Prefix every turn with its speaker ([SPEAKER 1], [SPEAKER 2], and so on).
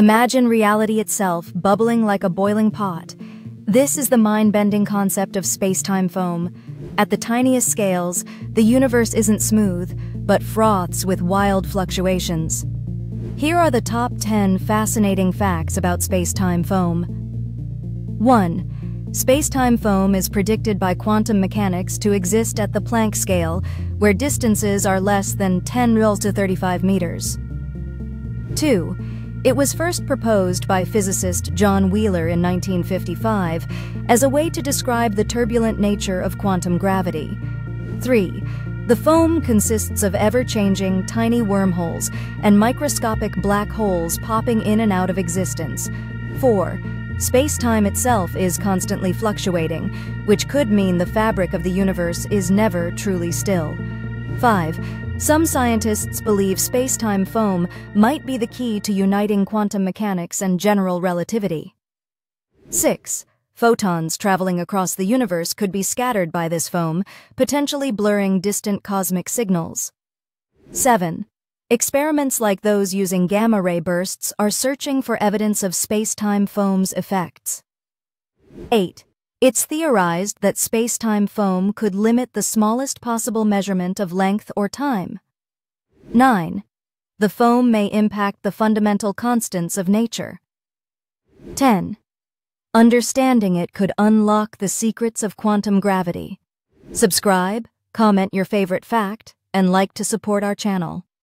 [SPEAKER 1] Imagine reality itself bubbling like a boiling pot. This is the mind-bending concept of space-time foam. At the tiniest scales, the universe isn't smooth, but froths with wild fluctuations. Here are the top 10 fascinating facts about space-time foam. 1. Space-time foam is predicted by quantum mechanics to exist at the Planck scale, where distances are less than 10 rils to 35 meters. 2. It was first proposed by physicist John Wheeler in 1955 as a way to describe the turbulent nature of quantum gravity. 3. The foam consists of ever-changing tiny wormholes and microscopic black holes popping in and out of existence. 4. Space-time itself is constantly fluctuating, which could mean the fabric of the universe is never truly still. 5. Some scientists believe space-time foam might be the key to uniting quantum mechanics and general relativity. 6. Photons traveling across the universe could be scattered by this foam, potentially blurring distant cosmic signals. 7. Experiments like those using gamma-ray bursts are searching for evidence of space-time foam's effects. 8. It's theorized that space-time foam could limit the smallest possible measurement of length or time. 9. The foam may impact the fundamental constants of nature. 10. Understanding it could unlock the secrets of quantum gravity. Subscribe, comment your favorite fact, and like to support our channel.